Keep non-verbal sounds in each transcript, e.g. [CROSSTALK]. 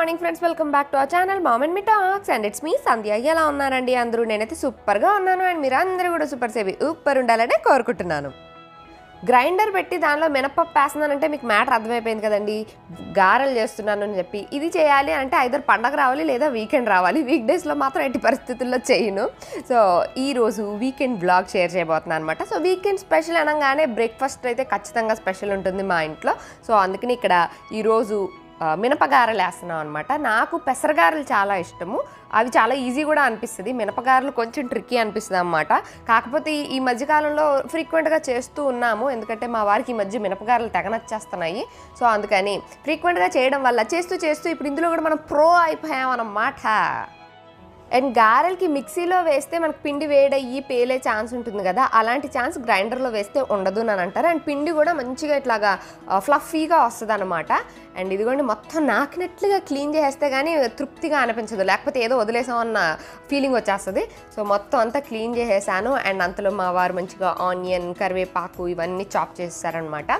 Morning friends welcome back to our channel mom and me talks and it's me Sandhya ఎలా ఉన్నారండి? అందరూ నేనైతే సూపర్గా ఉన్నాను. అండ్ మీరు అందరూ కూడా సూపర్ సేవి సూపర్ ఉండాలనే కోరుకుంటున్నాను. గ్రైండర్ పెట్టి దానిలో మినపప్పు వేస్తున్నానంటే మీకు మ్యాటర్ అర్థమైపోయింది కదండి. గారెలు చేస్తున్నాను అని చెప్పి ఇది చేయాలి అంటే ఐదర్ పండగ రావాలి లేదా వీకెండ్ రావాలి. వీక్ డేస్లో మాత్రం ఎట్టి పరిస్థితుల్లో చేయను. సో ఈ రోజు వీకెండ్ బ్లాగ్ షేర్ చేయబోతున్నాను అనమాట సో వీకెండ్ స్పెషల్ అనగానే బ్రేక్ఫాస్ట్ అయితే ఖచ్చితంగా స్పెషల్ ఉంటుంది మా ఇంట్లో. సో అందుకని ఇక్కడ ఈరోజు మినపగారెలు వేస్తున్నాం అనమాట నాకు పెసరగారలు చాలా ఇష్టము. అవి చాలా ఈజీ కూడా అనిపిస్తుంది. మినపగారలు కొంచెం ట్రిక్కీ అనిపిస్తుంది అనమాట కాకపోతే ఈ- మధ్యకాలంలో ఫ్రీక్వెంట్గా చేస్తూ ఉన్నాము. ఎందుకంటే మా వారికి ఈ మధ్య మినపగారలు తెగ నచ్చేస్తున్నాయి సో అందుకని ఫ్రీక్వెంట్గా చేయడం వల్ల చేస్తూ చేస్తూ ఇప్పుడు ఇందులో కూడా మనం ప్రో అయిపోయామన్నమాట. అండ్ గారెలకి మిక్సీలో వేస్తే మనకు పిండి వేడయ్యి పేలే ఛాన్స్ ఉంటుంది కదా అలాంటి ఛాన్స్ గ్రైండర్లో వేస్తే ఉండదు అని అంటారు. అండ్ పిండి కూడా మంచిగా ఇట్లాగా ఫ్లఫీగా వస్తుంది అనమాట అండ్ ఇదిగోండి మొత్తం నాకినట్లుగా క్లీన్ చేస్తే కానీ తృప్తిగా అనిపించదు. లేకపోతే ఏదో వదిలేసామన్న ఫీలింగ్ వచ్చేస్తుంది. సో మొత్తం అంతా క్లీన్ చేసేసాను. అండ్ అంతలో మా వారు మంచిగా ఆనియన్ కరివేపాకు ఇవన్నీ చాప్ చేసేసారనమాట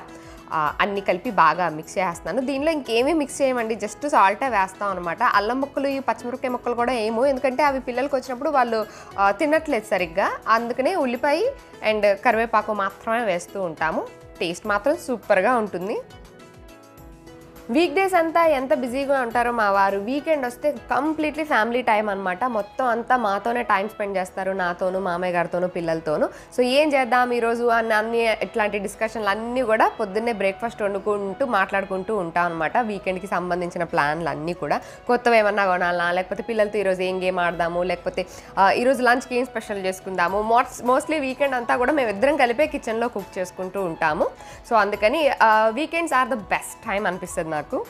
అన్ని కలిపి బాగా మిక్స్ చేస్తున్నాను దీనిలో ఇంకేమీ మిక్స్ చేయమండి. జస్ట్ సాల్టే వేస్తాం అనమాట అల్లం ముక్కలు ఈ పచ్చిమిరపకాయ ముక్కలు కూడా ఏమో. ఎందుకంటే అవి పిల్లలకి వచ్చినప్పుడు వాళ్ళు తినట్లేదు సరిగ్గా. అందుకనే ఉల్లిపాయ అండ్ కరివేపాకు మాత్రమే వేస్తూ ఉంటాము. టేస్ట్ మాత్రం సూపర్గా ఉంటుంది. వీక్ డేస్ అంతా ఎంత బిజీగా ఉంటారో మా వారు. వీకెండ్ వస్తే కంప్లీట్లీ ఫ్యామిలీ టైం అనమాట మొత్తం అంతా మాతోనే టైం స్పెండ్ చేస్తారు. నాతోనూ మామయ్య గారితోనూ పిల్లలతోనూ. సో ఏం చేద్దాం ఈరోజు అన్న అన్ని ఇట్లాంటి డిస్కషన్లు అన్నీ కూడా పొద్దున్నే బ్రేక్ఫాస్ట్ వండుకుంటూ మాట్లాడుకుంటూ ఉంటాం అనమాట వీకెండ్కి సంబంధించిన ప్లాన్లు అన్నీ కూడా. కొత్తవి ఏమన్నా కొనాలా లేకపోతే పిల్లలతో ఈరోజు ఏం గేమ్ ఆడదాము? లేకపోతే ఈరోజు లంచ్కి ఏం స్పెషల్ చేసుకుందాము? మోస్ట్ మోస్ట్లీ వీకెండ్ అంతా కూడా మేము ఇద్దరం కలిపే కిచెన్లో కుక్ చేసుకుంటూ ఉంటాము. సో అందుకని weekends are the best time అనిపిస్తుంది నాకు.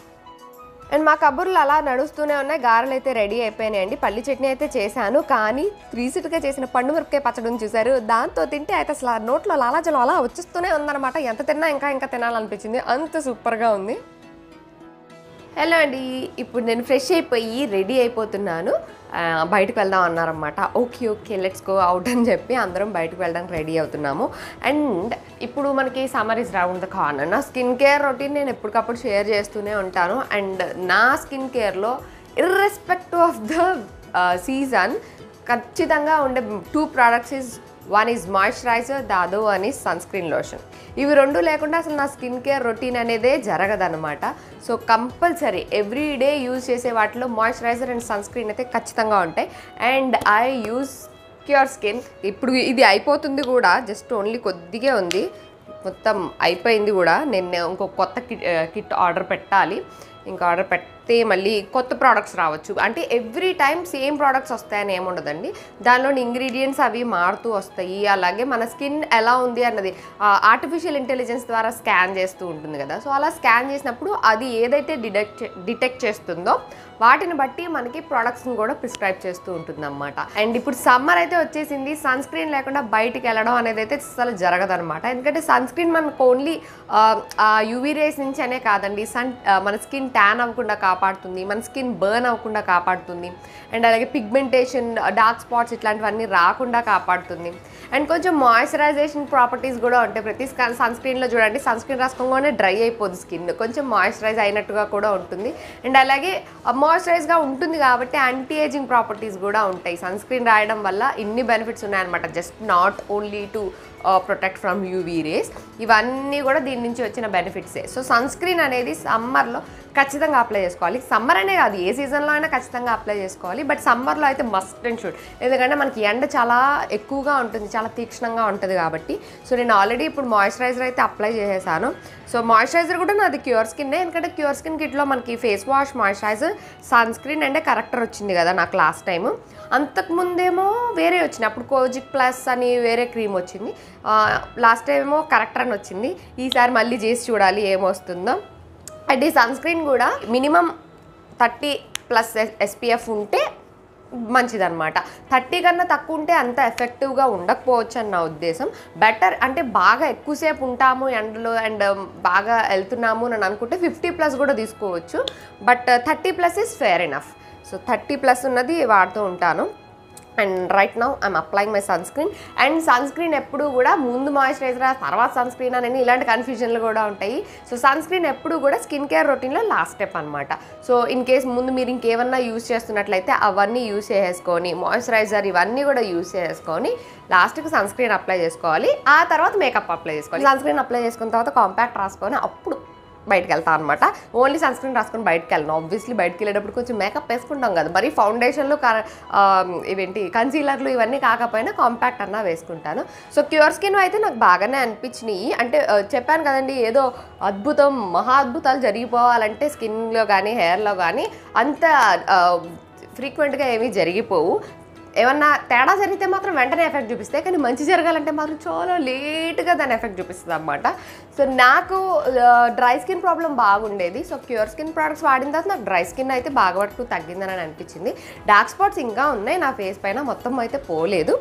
అండ్ మా కబుర్లు అలా నడుస్తూనే ఉన్నాయి. గారెలు అయితే రెడీ అయిపోయినాయండి పల్లి చట్నీ అయితే చేశాను. కానీ రీసెంట్గా చేసిన పండు మిరపకాయ పచ్చడిని చూశారు. దాంతో తింటే అయితే అసలు నోట్లో లాలాజలం అలా వచ్చేస్తూనే ఉందన్నమాట. ఎంత తిన్నా ఇంకా ఇంకా తినాలనిపించింది. అంత సూపర్గా ఉంది. హలో అండి ఇప్పుడు నేను ఫ్రెష్ అయిపోయి రెడీ అయిపోతున్నాను. బయటకు వెళ్దాం అన్నారనమాట okay okay let's go out అని చెప్పి అందరం బయటకు వెళ్ళడానికి రెడీ అవుతున్నాము. అండ్ ఇప్పుడు మనకి summer is round the corner నా స్కిన్ కేర్ రొటీన్ నేను ఎప్పటికప్పుడు షేర్ చేస్తూనే ఉంటాను. అండ్ నా స్కిన్ కేర్లో ఇర్రెస్పెక్ట్ ఆఫ్ ద సీజన్ ఖచ్చితంగా ఉండే two products is one is moisturizer the other one is sunscreen lotion ఇవి రెండు లేకుండా అసలు నా స్కిన్ కేర్ రొటీన్ అనేదే జరగదనమాట so compulsory every day use చేసే వాటిలో మాయిశ్చరైజర్ అండ్ సన్ స్క్రీన్ అయితే ఖచ్చితంగా ఉంటాయి. And I use cure skin ఇప్పుడు ఇది అయిపోతుంది కూడా జస్ట్ ఓన్లీ కొద్దిగా ఉంది. మొత్తం అయిపోయింది కూడా. నేను ఇంకో కొత్త కిట్ కిట్ ఆర్డర్ పెట్టాలి. ఇంకా ఆర్డర్ వస్తే మళ్ళీ కొత్త ప్రోడక్ట్స్ రావచ్చు. అంటే ఎవ్రీ టైం సేమ్ ప్రోడక్ట్స్ వస్తాయని ఏముండదండి దానిలోని ఇంగ్రీడియంట్స్ అవి మారుతూ వస్తాయి. అలాగే మన స్కిన్ ఎలా ఉంది అన్నది ఆర్టిఫిషియల్ ఇంటెలిజెన్స్ ద్వారా స్కాన్ చేస్తూ ఉంటుంది కదా. సో అలా స్కాన్ చేసినప్పుడు అది ఏదైతే డిటెక్ట్ డిటెక్ట్ చేస్తుందో వాటిని బట్టి మనకి ప్రొడక్ట్స్ని కూడా ప్రిస్క్రైబ్ చేస్తూ ఉంటుంది అనమాట అండ్ ఇప్పుడు సమ్మర్ అయితే వచ్చేసింది సన్ స్క్రీన్ లేకుండా బయటికి వెళ్ళడం అనేది అయితే అసలు జరగదు అనమాట ఎందుకంటే సన్ స్క్రీన్ మనకు ఓన్లీ యూవీ రేస్ నుంచి అనే కాదండి సన్ మన స్కిన్ ట్యాన్ అవ్వకుండా కాపాడుతుంది మన స్కిన్ బర్న్ అవ్వకుండా కాపాడుతుంది. అండ్ అలాగే పిగ్మెంటేషన్ డార్క్ స్పాట్స్ ఇట్లాంటివన్నీ రాకుండా కాపాడుతుంది. అండ్ కొంచెం మాయిశ్చరైజేషన్ ప్రాపర్టీస్ కూడా ఉంటాయి. ప్రతి సన్ స్క్రీన్లో చూడండి సన్ స్క్రీన్ రాసుకోగానే డ్రై అయిపోద్ది స్కిన్ కొంచెం మాయిశ్చరైజ్ అయినట్టుగా కూడా ఉంటుంది. అండ్ అలాగే మాయిశ్చరైజ్గా ఉంటుంది కాబట్టి యాంటీ ఏజింగ్ ప్రాపర్టీస్ కూడా ఉంటాయి. సన్ స్క్రీన్ రాయడం వల్ల ఇన్ని బెనిఫిట్స్ ఉన్నాయన్నమాట. Just not only to protect from UV rays ఇవన్నీ కూడా దీని నుంచి వచ్చిన బెనిఫిట్సే సో సన్ స్క్రీన్ అనేది సమ్మర్లో ఖచ్చితంగా అప్లై చేసుకోవాలి. సమ్మర్ అనే కాదు ఏ సీజన్లో అయినా ఖచ్చితంగా అప్లై చేసుకోవాలి. బట్ సమ్మర్లో అయితే మస్ట్ అండ్ షుడ్ ఎందుకంటే మనకి ఎండ చాలా ఎక్కువగా ఉంటుంది చాలా తీక్షణంగా ఉంటుంది కాబట్టి. సో నేను ఆల్రెడీ ఇప్పుడు మాయిశ్చరైజర్ అయితే అప్లై చేసేసాను. సో మాయిశ్చరైజర్ కూడా నాది క్యూర్ స్కిన్ ఎందుకంటే క్యూర్ స్కిన్ కిట్లో మనకి face wash moisturizer sun screen అంటే కరెక్టర్ వచ్చింది కదా నాకు లాస్ట్ టైం అంతకుముందేమో వేరే వచ్చింది. అప్పుడు కోజిక్ ప్లస్ అని వేరే క్రీమ్ వచ్చింది. లాస్ట్ టైం ఏమో కరెక్టర్ అని వచ్చింది. ఈసారి మళ్ళీ చేసి చూడాలి ఏమొస్తుందో. అండ్ ఈ సన్ స్క్రీన్ కూడా మినిమం థర్టీ ప్లస్ ఎస్పీఎఫ్ ఉంటే మంచిదన్నమాట. థర్టీ కన్నా తక్కువ ఉంటే అంత ఎఫెక్టివ్గా ఉండకపోవచ్చు అని నా ఉద్దేశం. బెటర్ అంటే బాగా ఎక్కువసేపు ఉంటాము ఎండలో అండ్ బాగా వెళ్తున్నాము అని అనుకుంటే ఫిఫ్టీ ప్లస్ కూడా తీసుకోవచ్చు. But thirty plus is fair enough. So thirty plus ఉన్నది వాడుతూ ఉంటాను. And right now I'm applying my sunscreen and sunscreen ఎప్పుడు కూడా ముందు మాయిశ్చరైజర్ తర్వాత సన్ స్క్రీన్ అని ఇలాంటి కన్ఫ్యూజన్లు కూడా ఉంటాయి. సో సన్ స్క్రీన్ ఎప్పుడు కూడా స్కిన్ కేర్ రొటీన్లో లాస్ట్ స్టెప్ అనమాట సో ఇన్ కేస్ ముందు మీరు ఇంకేమన్నా యూస్ చేస్తున్నట్లయితే అవన్నీ యూస్ చేసేసుకొని మాయిశ్చరైజర్ ఇవన్నీ కూడా యూస్ చేసుకొని లాస్ట్కి సన్ స్క్రీన్ అప్లై చేసుకోవాలి. ఆ తర్వాత మేకప్ అప్లై చేసుకోవాలి. సన్ స్క్రీన్ అప్లై చేసుకున్న తర్వాత కాంపాక్ట్ రాసుకొని అప్పుడు బయటకు వెళ్తాను అనమాట ఓన్లీ సన్ స్క్రీన్ రాసుకొని బయటకు వెళ్ళను ఆబ్వియస్లీ బయటకు వెళ్ళేటప్పుడు కొంచెం మేకప్ వేసుకుంటాం కదా. మరి ఫౌండేషన్లు um, ఇవేంటి కన్సీలర్లు ఇవన్నీ కాకపోయినా కాంపాక్ట్ అన్నా వేసుకుంటాను. సో క్యూర్ స్కిన్ అయితే నాకు బాగానే అనిపించినాయి. అంటే చెప్పాను కదండి ఏదో అద్భుతం మహా అద్భుతాలు జరిగిపోవాలంటే స్కిన్లో కానీ హెయిర్లో కానీ అంత ఫ్రీక్వెంట్గా ఏమీ జరిగిపోవు. ఏమన్నా తేడా జరిగితే మాత్రం వెంటనే ఎఫెక్ట్ చూపిస్తాయి. కానీ మంచి జరగాలంటే మాత్రం చాలా లేట్గా దాని ఎఫెక్ట్ చూపిస్తుంది అనమాట సో నాకు డ్రై స్కిన్ ప్రాబ్లం బాగుండేది. సో క్యూర్ స్కిన్ ప్రోడక్ట్స్ వాడిన తర్వాత నాకు డ్రై స్కిన్ అయితే బాగా వరకు తగ్గిందని అనిపించింది. డార్క్ స్పాట్స్ ఇంకా ఉన్నాయి. నా ఫేస్ పైన మొత్తం అయితే పోలేదు.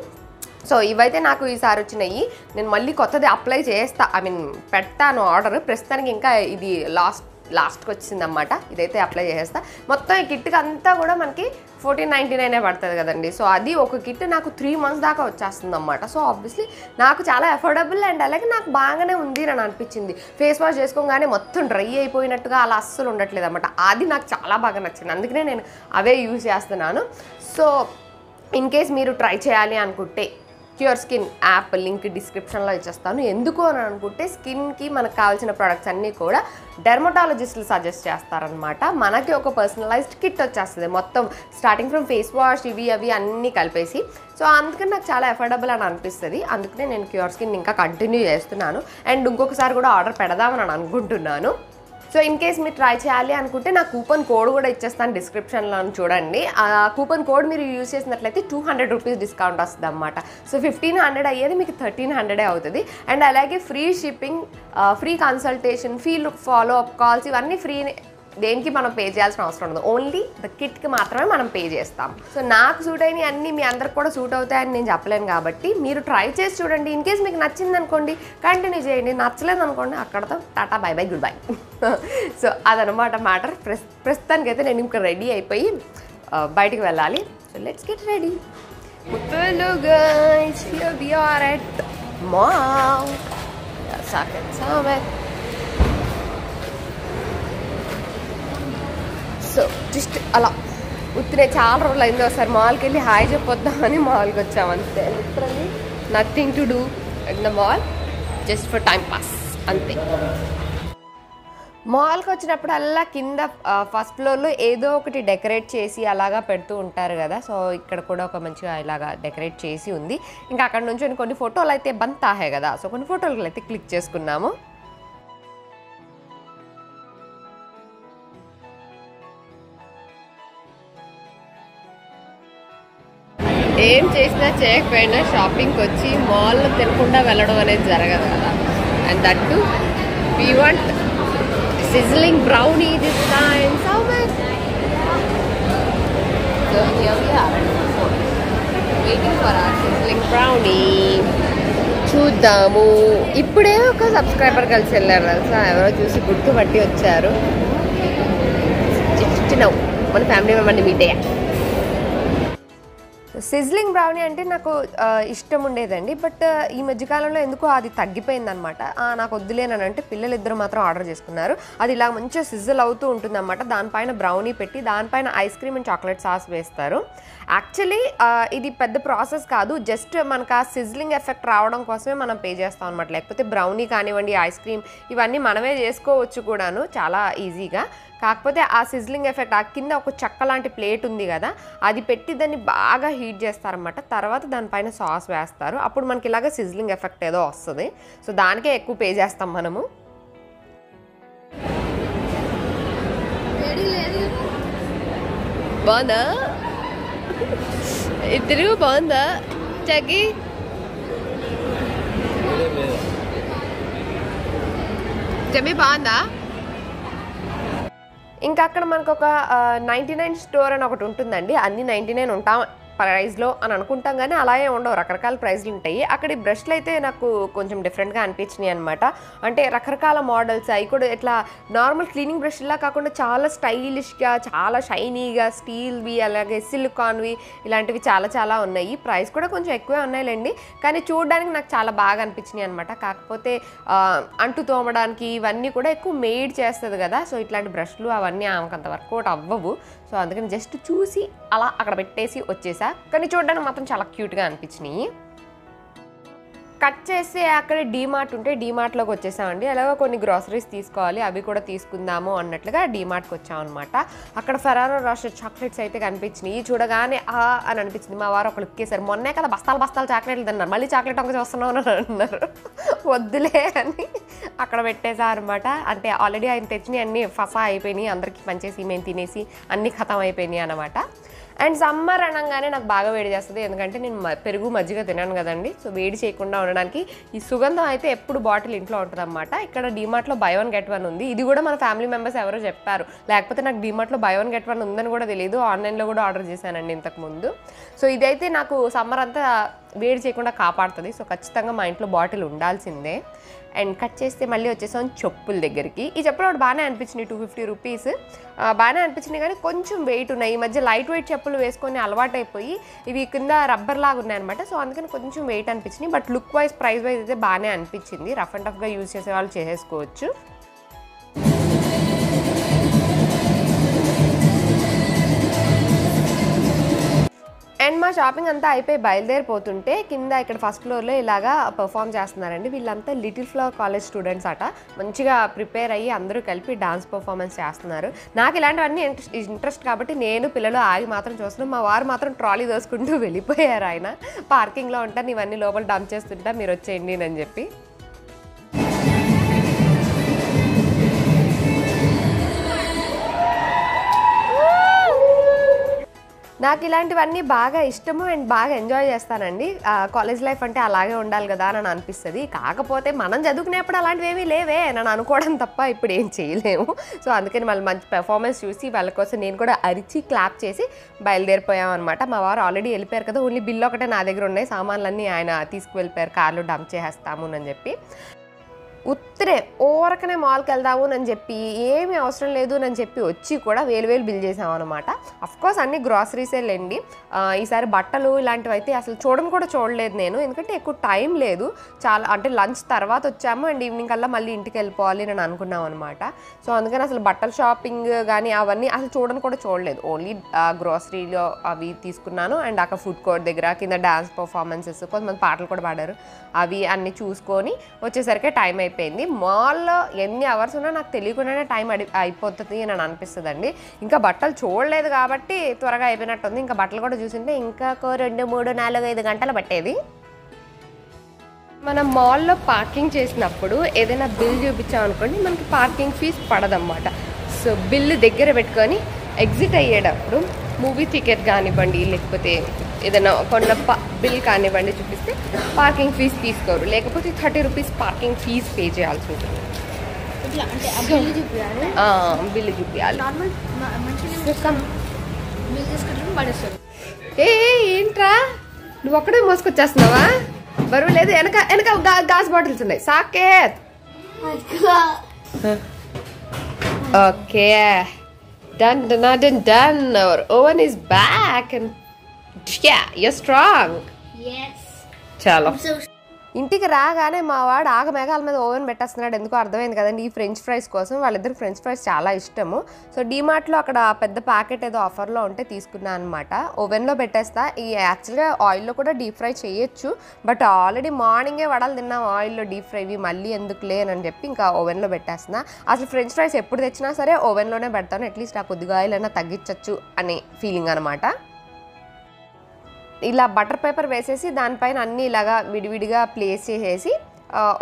సో ఇవైతే నాకు ఈసారి వచ్చినాయి. నేను మళ్ళీ కొత్తది అప్లై చేస్తా ఐ మీన్ పెడతాను ఆర్డర్. ప్రస్తుతానికి ఇంకా ఇది లాస్ట్ లాస్ట్కి వచ్చిందన్నమాట. ఇదైతే అప్లై చేసేస్తా. మొత్తం ఈ కిట్కి అంతా కూడా మనకి ఫోర్టీన్ నైంటీ నైనే పడుతుంది కదండి. సో అది ఒక కిట్ నాకు త్రీ మంత్స్ దాకా వచ్చేస్తుంది అనమాట సో ఆబ్వియస్లీ నాకు చాలా అఫోర్డబుల్ అండ్ అలాగే నాకు బాగానే ఉంది అని అనిపించింది. ఫేస్ వాష్ చేసుకోగానే మొత్తం డ్రై అయిపోయినట్టుగా అలా అస్సలు ఉండట్లేదు అనమాట అది నాకు చాలా బాగా నచ్చింది. అందుకనే నేను అవే యూజ్ చేస్తున్నాను. సో ఇన్ కేస్ మీరు ట్రై చేయాలి అనుకుంటే క్యూర్ స్కిన్ యాప్ లింక్ డిస్క్రిప్షన్లో ఇచ్చేస్తాను. ఎందుకు అని అనుకుంటే స్కిన్కి మనకు కావాల్సిన ప్రొడక్ట్స్ అన్నీ కూడా డెర్మటాలజిస్టులు సజెస్ట్ చేస్తారనమాట మనకి ఒక పర్సనలైజ్డ్ కిట్ వచ్చేస్తుంది. మొత్తం స్టార్టింగ్ ఫ్రమ్ ఫేస్ వాష్ ఇవి అవి అన్నీ కలిపేసి. సో అందుకని నాకు చాలా అఫోర్డబుల్ అని అనిపిస్తుంది. అందుకనే నేను క్యూర్ స్కిన్ ఇంకా కంటిన్యూ చేస్తున్నాను. అండ్ ఇంకొకసారి కూడా ఆర్డర్ పెడదామని అనుకుంటున్నాను. సో ఇన్ కేస్ మీరు ట్రై చేయాలి అనుకుంటే నా కూపన్ కోడ్ కూడా ఇచ్చేస్తాను డిస్క్రిప్షన్లో చూడండి. ఆ కూపన్ కోడ్ మీరు యూజ్ చేసినట్లయితే టూ హండ్రెడ్ రూపీస్ డిస్కౌంట్ వస్తుంది అనమాట సో ఫిఫ్టీన్ హండ్రెడ్ అయ్యేది మీకు థర్టీన్ హండ్రెడే అవుతుంది. అండ్ అలాగే free shipping free consultation free follow up calls ఇవన్నీ ఫ్రీ దేనికి మనం పే చేయాల్సిన అవసరం ఉండదు. ఓన్లీ ద కిట్కి మాత్రమే మనం పే చేస్తాం. సో నాకు సూట్ అయినవి అన్నీ మీ అందరికి కూడా సూట్ అవుతాయని నేను చెప్పలేను కాబట్టి మీరు ట్రై చేసి చూడండి. ఇన్ కేస్ మీకు నచ్చింది అనుకోండి కంటిన్యూ చేయండి. నచ్చలేదు అనుకోండి అక్కడతో tata bye bye goodbye so అదనమాట మ్యాటర్ ప్రస్ ప్రస్తుతానికైతే నేను ఇంకా రెడీ అయిపోయి బయటికి వెళ్ళాలి. So let's get ready Hello guys, here we are at mall. Saket so just అలా ఉత్తినే చాలా రోజులు అయింది ఒకసారి మాల్కి వెళ్ళి హాయ్ చెప్పొద్దామని మాల్కి వచ్చాము అంతే. Literally nothing to do in the mall just for time pass అంతే. మాల్కి వచ్చినప్పుడల్లా కింద ఫస్ట్ ఫ్లోర్లో ఏదో ఒకటి డెకరేట్ చేసి అలాగా పెడుతూ ఉంటారు కదా. సో ఇక్కడ కూడా ఒక మంచిగా ఇలాగా డెకరేట్ చేసి ఉంది. ఇంకా అక్కడ నుంచి కొన్ని ఫోటోలు అయితే బంత్ తాహే కదా. సో కొన్ని ఫోటోలు అయితే క్లిక్ చేసుకున్నాము. ఏం చేసినా చేయకపోయినా షాపింగ్కి వచ్చి మాల్లో తినకుండా వెళ్ళడం అనేది జరగదు కదా. And that too we want sizzling brownie this time so much so here we are waiting for our sizzling brownie చూద్దాము. ఇప్పుడే ఒక సబ్స్క్రైబర్ కలిసి వెళ్ళారు తెలుసా? ఎవరో చూసి గుర్తుపట్టి వచ్చారు. జస్ట్ మన ఫ్యామిలీ మెంబర్ని మీట్ అయ్యా. సిజ్లింగ్ బ్రౌనీ అంటే నాకు ఇష్టం ఉండేదండి. బట్ ఈ మధ్యకాలంలో ఎందుకో అది తగ్గిపోయిందనమాట నాకు వద్దులేనని అంటే పిల్లలు ఇద్దరు మాత్రం ఆర్డర్ చేసుకున్నారు. అది ఇలా మంచిగా సిజ్జల్ అవుతూ ఉంటుందన్నమాట. దానిపైన బ్రౌనీ పెట్టి దానిపైన ice cream and chocolate sauce వేస్తారు. యాక్చువల్లీ ఇది పెద్ద ప్రాసెస్ కాదు. జస్ట్ మనకు ఆ సిజ్లింగ్ ఎఫెక్ట్ రావడం కోసమే మనం పే చేస్తాం అనమాట లేకపోతే బ్రౌనీ కానివ్వండి ఐస్ క్రీమ్ ఇవన్నీ మనమే చేసుకోవచ్చు కూడాను. చాలా ఈజీగా కాకపోతే ఆ సిజ్లింగ్ ఎఫెక్ట్ ఆ కింద ఒక చెక్క లాంటి ప్లేట్ ఉంది కదా అది పెట్టి దాన్ని బాగా హీట్ చేస్తారనమాట తర్వాత దానిపైన సాస్ వేస్తారు. అప్పుడు మనకి ఇలాగ సిజ్లింగ్ ఎఫెక్ట్ ఏదో వస్తుంది. సో దానికే ఎక్కువ పే చేస్తాం మనము. బాగుందా? ఇద్దరు బాగుందా? చకి జమ్మి బాగుందా? ఇంకా అక్కడ మనకు ఒక నైంటీ నైన్ స్టోర్ అని ఒకటి ఉంటుందండి. అన్ని నైంటీ నైన్ ఉంటాం. ప్రైస్లో అని అనుకుంటాం కానీ అలాగే ఉండవు. రకరకాల ప్రైస్లు ఉంటాయి. అక్కడ బ్రష్లు అయితే నాకు కొంచెం డిఫరెంట్గా అనిపించినాయి అనమాట అంటే రకరకాల మోడల్స్ అవి కూడా ఇట్లా నార్మల్ క్లీనింగ్ బ్రష్లా కాకుండా చాలా స్టైలిష్గా చాలా షైనీగా స్టీల్వి అలాగే సిలికాన్వి ఇలాంటివి చాలా చాలా ఉన్నాయి. ప్రైస్ కూడా కొంచెం ఎక్కువే ఉన్నాయిలేండి. కానీ చూడడానికి నాకు చాలా బాగా అనిపించినాయి అనమాట కాకపోతే అంటు తోమడానికి ఇవన్నీ కూడా ఎక్కువ మెయిడ్ చేస్తుంది కదా. సో ఇట్లాంటి బ్రష్లు అవన్నీ ఆమెకు అంత ఒకటి అవ్వవు. సో అందుకని జస్ట్ చూసి అలా అక్కడ పెట్టేసి వచ్చేసా. కానీ చూడడానికి మాత్రం చాలా క్యూట్గా అనిపించినాయి. కట్ చేసి అక్కడే డీమార్ట్ ఉంటే డీమార్ట్లోకి వచ్చేసామండి. అలాగే కొన్ని గ్రాసరీస్ తీసుకోవాలి అవి కూడా తీసుకుందాము అన్నట్లుగా డీమార్ట్కి వచ్చామన్నమాట. అక్కడ ఫెరారో రాష్ట్ర చాక్లెట్స్ అయితే కనిపించినాయి. చూడగానే ఆ అని అనిపించింది. మా వారు ఒకళ్ళు ఎక్కేసారు మొన్నే కదా బస్తాలు బస్తాలు చాక్లెట్లు తిన్నారు. మళ్ళీ చాక్లెట్ ఒక చూస్తున్నావు అని అన్నారు. వద్దులే అని అక్కడ పెట్టేశారనమాట అంటే ఆల్రెడీ ఆయన తెచ్చినవి అన్నీ ఫసా అయిపోయినాయి. అందరికీ పనిచేసి మేము తినేసి అన్నీ ఖతం అయిపోయినాయి అనమాట అండ్ సమ్మర్ అనగానే నాకు బాగా వేడి చేస్తుంది. ఎందుకంటే నేను మ- పెరుగు మజ్జిగ తినాను కదండి. సో వేడి చేయకుండా ఉండడానికి ఈ సుగంధం అయితే ఎప్పుడు బాటిల్ ఇంట్లో ఉంటుంది అనమాట ఇక్కడ డీమార్ట్లో బై వన్ గెట్ వన్ ఉంది. ఇది కూడా మన ఫ్యామిలీ మెంబర్స్ ఎవరో చెప్పారు. లేకపోతే నాకు డీమార్ట్లో బై వన్ గెట్ వన్ ఉందని కూడా తెలియదు ఆన్లైన్లో కూడా ఆర్డర్ చేశానండి ఇంతకు ముందు. సో ఇదైతే నాకు సమ్మర్ అంతా వేడి చేయకుండా కాపాడుతుంది. సో ఖచ్చితంగా మా ఇంట్లో బాటిల్ ఉండాల్సిందే. అండ్ కట్ చేస్తే మళ్ళీ వచ్చేసాం చెప్పుల దగ్గరికి. ఈ చెప్పులు ఒకటి బాగానే అనిపించినాయి టూ ఫిఫ్టీ రూపీస్ బాగానే అనిపించినాయి కానీ కొంచెం వెయిట్ ఉన్నాయి. ఈ మధ్య లైట్ వెయిట్ చెప్పులు వేసుకొని అలవాటైపోయి ఇవి కింద రబ్బర్ లాగా ఉన్నాయన్నమాట. సో అందుకని కొంచెం wait అనిపించినాయి. But look wise price wise అయితే బాగానే అనిపించింది. రఫ్ అండ్ టఫ్గా యూజ్ చేసే వాళ్ళు చేసేసుకోవచ్చు. అండ్ మా షాపింగ్ అంతా అయిపోయి బయలుదేరిపోతుంటే కింద ఇక్కడ ఫస్ట్ ఫ్లోర్లో ఇలాగా పర్ఫామ్ చేస్తున్నారండి. వీళ్ళంతా లిటిల్ ఫ్లవర్ కాలేజ్ స్టూడెంట్స్ అట. మంచిగా ప్రిపేర్ అయ్యి అందరూ కలిపి డాన్స్ పర్ఫార్మెన్స్ చేస్తున్నారు. నాకు ఇలాంటివన్నీ ఇంట్రెస్ట్ ఇంట్రెస్ట్ కాబట్టి నేను పిల్లలు ఆగి మాత్రం చూస్తున్నాను మా వారు మాత్రం ట్రాలీ దోసుకుంటూ [LAUGHS] వెళ్ళిపోయారు ఆయన. పార్కింగ్లో ఉంటాను. ఇవన్నీ లోపల డంప్ చేస్తుంటా. మీరు వచ్చేయండి అని చెప్పి. నాకు ఇలాంటివన్నీ బాగా ఇష్టము అండ్ బాగా ఎంజాయ్ చేస్తానండి. కాలేజ్ లైఫ్ అంటే అలాగే ఉండాలి కదా అని అనిపిస్తుంది. కాకపోతే మనం చదువుకునేప్పుడు అలాంటివి ఏమీ లేవే నన్ను అనుకోవడం తప్ప ఇప్పుడు ఏం చేయలేము. సో అందుకని మళ్ళీ మంచి పెర్ఫార్మెన్స్ చూసి వాళ్ళ కోసం నేను కూడా అరిచి క్లాప్ చేసి బయలుదేరిపోయాం అనమాట మా వారు ఆల్రెడీ వెళ్ళిపోయారు కదా ఓన్లీ బిల్లు ఒకటే నా దగ్గర ఉన్నాయి. సామాన్లన్నీ ఆయన తీసుకువెళ్ళిపోయారు. కార్లో డంప్ చేసేస్తాము అని చెప్పి. ఉత్తరే ఓరకనే మాల్కి వెళ్దాము అని చెప్పి ఏమీ అవసరం లేదు అని చెప్పి వచ్చి కూడా వేలు వేలు బిల్ చేసాము అనమాట కోర్స్ అన్ని గ్రాసరీసే లేండి. ఈసారి బట్టలు ఇలాంటివి అయితే అసలు చూడడం కూడా చూడలేదు నేను. ఎందుకంటే ఎక్కువ టైం లేదు. చాలా అంటే లంచ్ తర్వాత వచ్చాము. అండ్ ఈవినింగ్ కల్లా మళ్ళీ ఇంటికి వెళ్ళిపోవాలి నేను అనుకున్నాం అనమాట సో అందుకని అసలు బట్టల షాపింగ్ కానీ అవన్నీ అసలు చూడడం కూడా చూడలేదు. ఓన్లీ గ్రాసరీలో అవి తీసుకున్నాను. అండ్ అక్కడ ఫుడ్ కోర్ట్ దగ్గర కింద డ్యాన్స్ పర్ఫార్మెన్సెస్ కొంతమంది పాటలు కూడా పాడారు. అవి అన్నీ చూసుకొని వచ్చేసరికి టైం అయిపోయింది. మాల్లో ఎన్ని అవర్స్ ఉన్నా నాకు తెలియకుండానే టైం అడి అయిపోతుంది అని అనిపిస్తుందండి. ఇంకా బట్టలు చూడలేదు కాబట్టి త్వరగా అయిపోయినట్టుంది. ఇంకా బట్టలు కూడా చూసింటే ఇంకా ఒక రెండు మూడు నాలుగు ఐదు గంటలు పట్టేది. మనం మాల్లో పార్కింగ్ చేసినప్పుడు ఏదైనా బిల్ చూపించాం అనుకోండి మనకి పార్కింగ్ ఫీజ్ పడదన్నమాట. సో బిల్లు దగ్గర పెట్టుకొని ఎగ్జిట్ అయ్యేటప్పుడు మూవీ టికెట్ కానివ్వండి లేకపోతే ఏదైనా కొన్న బిల్ కానివ్వండి చూపిస్తే పార్కింగ్ ఫీజ్ తీసుకోరు. లేకపోతే thirty rupees parking fees pay చేయాల్సి ఉంటుంది. బిల్లు చూపించాలి ఏ ఏంట్రా? నువ్వు ఒక్కడే మోసుకొచ్చేస్తున్నావా? బరువు లేదు. వెనక వెనక గాజ్ బాటిల్స్ ఉన్నాయి. Saketh. Okay. Dun dun dun dun. Our Owen is back and yeah, you're strong. Yes. Chalo. ఇంటికి రాగానే మా వాడు ఆగ మేఘాల మీద ఓవెన్ పెట్టేస్తున్నాడు. ఎందుకో అర్థమైంది కదండి ఈ ఫ్రెంచ్ ఫ్రైస్ కోసం వాళ్ళిద్దరు ఫ్రెంచ్ ఫ్రైస్ చాలా ఇష్టము. సో డీమార్ట్లో అక్కడ పెద్ద ప్యాకెట్ ఏదో ఆఫర్లో ఉంటే తీసుకున్నాను అనమాట ఓవెన్లో పెట్టేస్తా. ఈ యాక్చువల్గా ఆయిల్లో కూడా డీప్ ఫ్రై చేయొచ్చు. బట్ ఆల్రెడీ మార్నింగే వడలు తిన్నాం ఆయిల్లో డీప్ ఫ్రైవి మళ్ళీ ఎందుకు లేనని చెప్పి ఇంకా ఓవెన్లో పెట్టేస్తున్నా. అసలు ఫ్రెంచ్ ఫ్రైస్ ఎప్పుడు తెచ్చినా సరే ఓవెన్లోనే పెడతాను. అట్లీస్ట్ ఆ కొద్దిగా ఆయిల్ అయినా తగ్గించవచ్చు అనే ఫీలింగ్ అనమాట ఇలా బటర్ పేపర్ వేసేసి దానిపైన అన్నీ ఇలాగా విడివిడిగా ప్లేస్ చేసేసి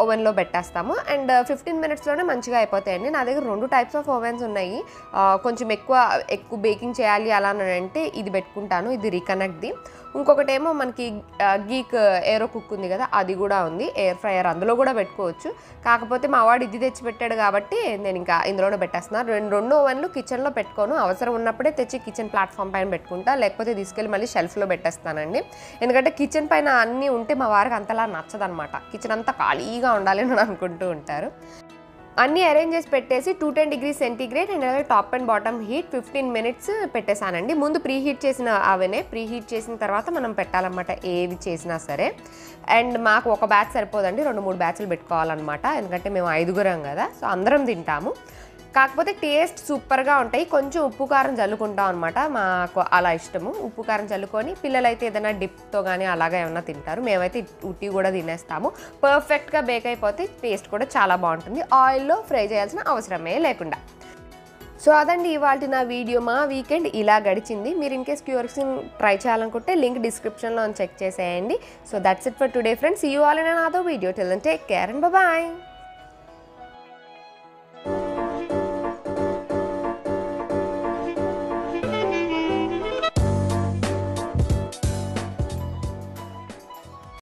ఓవెన్లో పెట్టేస్తాము. అండ్ ఫిఫ్టీన్ మినిట్స్లోనే మంచిగా అయిపోతాయండి. నా దగ్గర రెండు టైప్స్ ఆఫ్ ఓవెన్స్ ఉన్నాయి. కొంచెం ఎక్కువ ఎక్కువ బేకింగ్ చేయాలి అలా అని అంటే ఇది పెట్టుకుంటాను. ఇది రీకనెక్ట్ది ఇంకొకటేమో మనకి గీక్ ఏరో కుక్ ఉంది కదా అది కూడా ఉంది. ఎయిర్ ఫ్రైయర్ అందులో కూడా పెట్టుకోవచ్చు. కాకపోతే మా వాడు ఇది తెచ్చి పెట్టాడు కాబట్టి నేను ఇంకా ఇందులోనే పెట్టేస్తున్నాను రెండు రెండు ఓవెన్లు కిచెన్లో పెట్టుకోను. అవసరం ఉన్నప్పుడే తెచ్చి కిచెన్ ప్లాట్ఫామ్ పైన పెట్టుకుంటా. లేకపోతే తీసుకెళ్ళి మళ్ళీ షెల్ఫ్లో పెట్టేస్తానండి. ఎందుకంటే కిచెన్ పైన అన్నీ ఉంటే మా వారికి అంతలా నచ్చదనమాట. కిచెన్ అంతా ఖాళీగా ఉండాలి అని అనుకుంటూ ఉంటారు. అన్నీ అరేంజ్ చేసి పెట్టేసి two ten degree centigrade and అలాగే top and bottom heat fifteen minutes పెట్టేశానండి. ముందు ప్రీ హీట్ చేసిన అవనే ప్రీ హీట్ చేసిన తర్వాత మనం పెట్టాలన్నమాట ఏవి చేసినా సరే. అండ్ మాకు ఒక బ్యాచ్ సరిపోదండి రెండు మూడు బ్యాచ్లు పెట్టుకోవాలన్నమాట. ఎందుకంటే మేము ఐదుగురం కదా సో అందరం తింటాము. కాకపోతే టేస్ట్ సూపర్గా ఉంటాయి. కొంచెం ఉప్పు కారం చల్లుకుంటాం అనమాట మాకు అలా ఇష్టము. ఉప్పు కారం చల్లుకొని పిల్లలైతే ఏదైనా డిప్తో కానీ అలాగా ఏమైనా తింటారు. మేమైతే ఉట్టి కూడా తినేస్తాము. పర్ఫెక్ట్గా బేక్ అయిపోతే టేస్ట్ కూడా చాలా బాగుంటుంది. ఆయిల్లో ఫ్రై చేయాల్సిన అవసరమే లేకుండా. సో అదండి ఇవాళ నా వీడియో. మా వీకెండ్ ఇలా గడిచింది. మీరు ఇన్కేస్ క్యూర్సింగ్ ట్రై చేయాలనుకుంటే లింక్ డిస్క్రిప్షన్లో చెక్ చేసేయండి. So that's it for today friends. You all in అదో video tell take care and bye